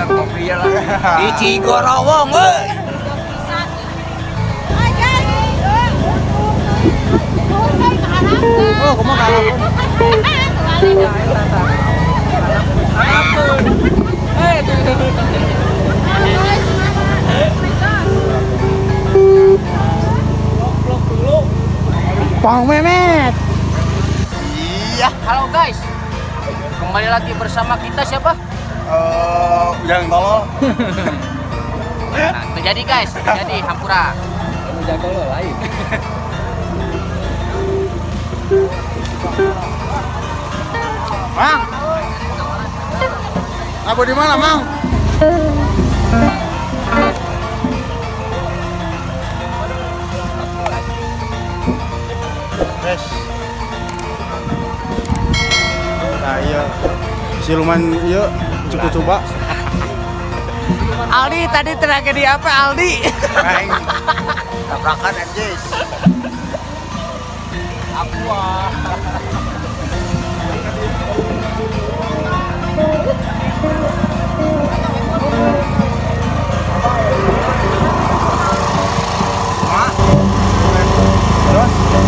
bisa kopi ya lah. Di Cigorawong, euy. Oh, kamu kalah. Pang memet. Iya. Halo guys, kembali lagi bersama kita siapa? Eh, yang tolol. Nah, itu jadi guys, jadi Hampura. Mang. Apa di mana, Mang? Guys. Nah, iya. Siluman iya cukup coba. Aldi tadi tragedi apa Aldi? Main tabrakan anjis. Jalannya